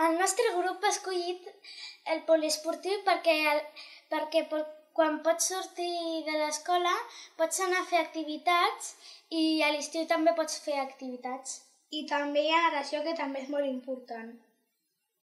El nostre grup ha escollit el poliesportiu perquè, el, perquè quan pots sortir de l'escola pots anar a fer activitats i a l'estiu també pots fer activitats. I també hi ha natació, que també és molt important.